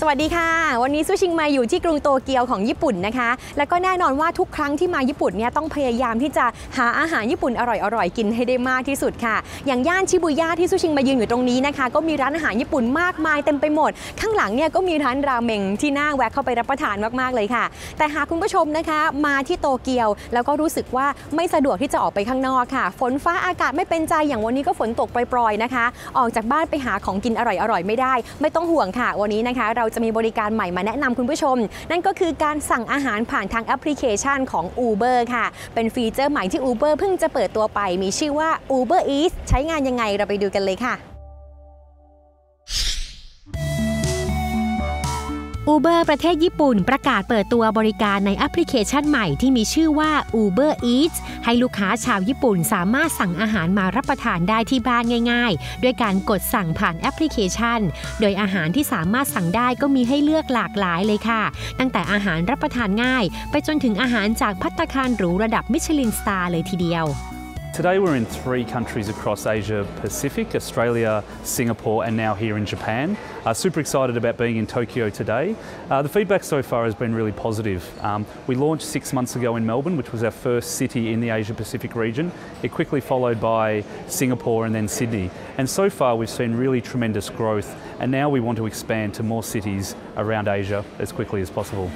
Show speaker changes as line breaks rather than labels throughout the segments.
สวัสดีค่ะ วันนี้ซูชิงมาอยู่ที่กรุงโตเกียวของญี่ปุ่นนะคะ แล้วก็แน่นอนว่าทุกครั้งที่มาญี่ปุ่นเนี่ยต้องพยายามที่จะหาอาหารญี่ปุ่นอร่อยๆ กินให้ได้มากที่สุดค่ะ อย่างย่านชิบุย่าที่ซูชิงมายืนอยู่ตรงนี้นะคะ ก็มีร้านอาหารญี่ปุ่นมากมายเต็มไปหมด ข้างหลังเนี่ยก็มีร้านราเมงที่น่าแวะเข้าไปรับประทานมากๆเลยค่ะ แต่หากคุณผู้ชมนะคะมาที่โตเกียว แล้วก็รู้สึกว่าไม่สะดวกที่จะออกไปข้างนอกค่ะ ฝนฟ้าอากาศไม่เป็นใจอย่างวันนี้ก็ฝนตกปรอยๆนะคะ ออกจากบ้านไปหาของกินอร่อยๆไม่ได้ ไม่ต้องห่วงค่ะ วันนี้นะคะเราจะมีบริการใหม่มาแนะนำคุณผู้ชม นั่นก็คือการสั่งอาหารผ่านทางแอปพลิเคชันของ Uber ค่ะ เป็นฟีเจอร์ใหม่ที่ Uber เพิ่งจะเปิดตัวไป มีชื่อว่า Uber Eats ใช้งานยังไงเราไปดูกันเลยค่ะ
Uber ประเทศญี่ปุ่นประกาศเปิดตัวบริการในแอปพลิเคชันใหม่ที่มีชื่อว่า Uber Eats ให้ลูกค้าชาวญี่ปุ่นสามารถสั่งอาหารมารับประทานได้ที่บ้านง่าย ๆ ด้วยการกดสั่งผ่านแอปพลิเคชัน โดยอาหารที่สามารถสั่งได้ก็มีให้เลือกหลากหลายเลยค่ะ ตั้งแต่อาหารรับประทานง่าย ไปจนถึงอาหารจากพัตตาคารหรูระดับมิชลินสตาร์เลยทีเดียว
Today we're in three countries across Asia Pacific Australia, Singapore, and now here in Japan. Uh, super excited about being in Tokyo today. Uh, the feedback so far has been really positive. Um, we launched six months ago in Melbourne, which was our first city in the Asia Pacific region. It quickly followed by Singapore and then Sydney. And so far we've seen really tremendous growth, and now we want to expand to more cities around Asia as quickly as possible.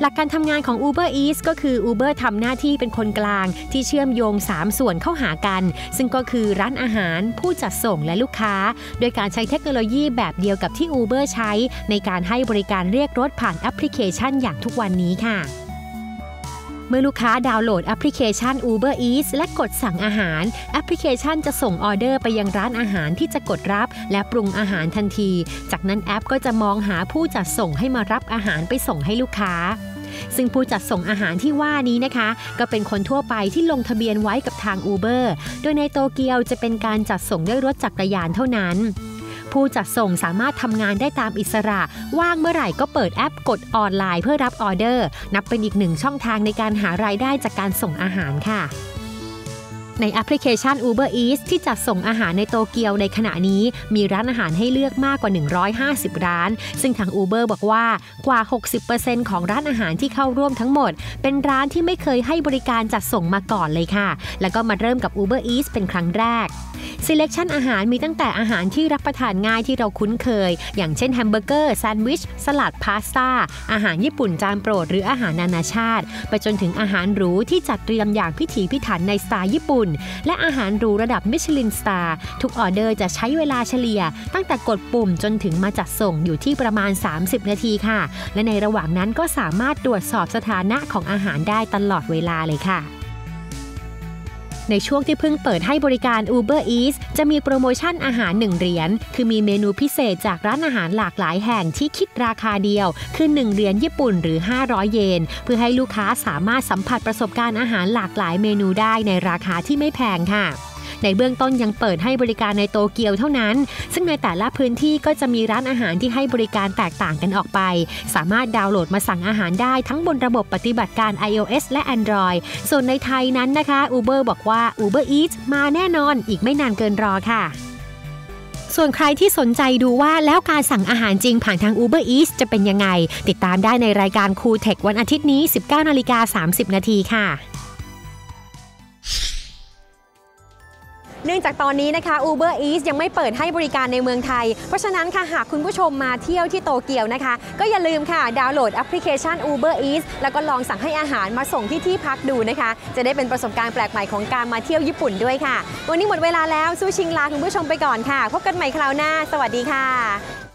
หลักการทำงานของ Uber Eats ก็คือ Uber ทำหน้าที่เป็นคนกลาง ที่เชื่อมโยง 3 ส่วนเข้าหากัน ซึ่งก็คือร้านอาหาร ผู้จัดส่งและลูกค้า โดยการใช้เทคโนโลยีแบบเดียวกับที่ Uber ใช้ ในการให้บริการเรียกรถผ่านแอปพลิเคชันอย่างทุกวันนี้ค่ะเมื่อลูกค้าดาวน์โหลดแอปพลิเคชัน Uber Eats และกดสั่งอาหาร แอปพลิเคชันจะส่งออเดอร์ไปยังร้านอาหารที่จะกดรับ และปรุงอาหารทันที จากนั้นแอปก็จะมองหาผู้จัดส่งให้มารับอาหารไปส่งให้ลูกค้า ซึ่งผู้จัดส่งอาหารที่ว่านี้นะคะ ก็เป็นคนทั่วไปที่ลงทะเบียนไว้กับทาง Uber โดยในโตเกียวจะเป็นการจัดส่งด้วยรถจักรยานเท่านั้น ผู้จัดส่งสามารถทำงานได้ตามอิสระ ว่างเมื่อไหร่ก็เปิดแอปกดออนไลน์เพื่อรับออเดอร์ นับเป็นอีกหนึ่งช่องทางในการหารายได้จากการส่งอาหารค่ะ ในแอปพลิเคชัน Uber Eats ที่จัดส่งอาหารในโตเกียวในขณะนี้มีร้านอาหารให้เลือกมากกว่า 150 ร้าน ซึ่งทาง Uber บอกว่ากว่า 60%ของร้านอาหารที่เข้าร่วมทั้งหมด เป็นร้านที่ไม่เคยให้บริการจัดส่งมาก่อนเลยค่ะ แล้วก็มาเริ่มกับ Uber Eats เป็นครั้งแรก Selection อาหารมีตั้งแต่อาหารที่รับประทานง่ายที่เราคุ้นเคย อย่างเช่นแฮมเบอร์เกอร์แซนด์วิช สลัด พาสต้า อาหารญี่ปุ่นจานโปรดหรืออาหารนานาชาติ ไปจนถึงอาหารหรูที่จัดเตรียมอย่างพิถีพิถันในสไตล์ญี่ปุ่น และอาหารหรูระดับมิชลินสตาร์ทุกออเดอร์จะใช้เวลาเฉลี่ย ตั้งแต่กดปุ่มจนถึงมาจัดส่งอยู่ที่ประมาณ 30 นาทีค่ะ และในระหว่างนั้นก็สามารถตรวจสอบสถานะของอาหารได้ตลอดเวลาเลยค่ะ ในช่วงที่เพิ่งเปิดให้บริการ Uber Eats จะมีโปรโมชั่นอาหาร 1 เหรียญ คือมีเมนูพิเศษจากร้านอาหารหลากหลายแห่งที่คิดราคาเดียว คือ 1 เหรียญญี่ปุ่นหรือ 500 เยน เพื่อให้ลูกค้าสามารถสัมผัสประสบการณ์อาหารหลากหลายเมนูได้ในราคาที่ไม่แพงค่ะ ในเบื้องต้นยังเปิดให้บริการในโตเกียวเท่านั้น ซึ่งในแต่ละพื้นที่ก็จะมีร้านอาหารที่ให้บริการแตกต่างกันออกไป สามารถดาวน์โหลดมาสั่งอาหารได้ทั้งบนระบบปฏิบัติการ iOS และ Android ส่วนในไทยนั้นนะคะ Uber บอกว่า Uber Eats มาแน่นอนอีกไม่นานเกินรอค่ะส่วนใครที่สนใจดูว่าแล้วการสั่งอาหารจริงผ่านทาง Uber Eats จะเป็นยังไง ติดตามได้ในรายการคูเทควันอาทิตย์นี้ 19นาฬิกา30 นาทีค่ะ
เนื่องจากตอนนี้นะคะ Uber Eats ยังไม่เปิดให้บริการในเมืองไทย เพราะฉะนั้นค่ะหากคุณผู้ชมมาเที่ยวที่โตเกียวนะคะ ก็อย่าลืมค่ะดาวน์โหลดแอปพลิเคชัน Uber Eats แล้วก็ลองสั่งให้อาหารมาส่งที่ที่พักดูนะคะ จะได้เป็นประสบการณ์แปลกใหม่ของการมาเที่ยวญี่ปุ่นด้วยค่ะ วันนี้หมดเวลาแล้วสู้ชิงลาคุณผู้ชมไปก่อนค่ะ พบกันใหม่คราวหน้า สวัสดีค่ะ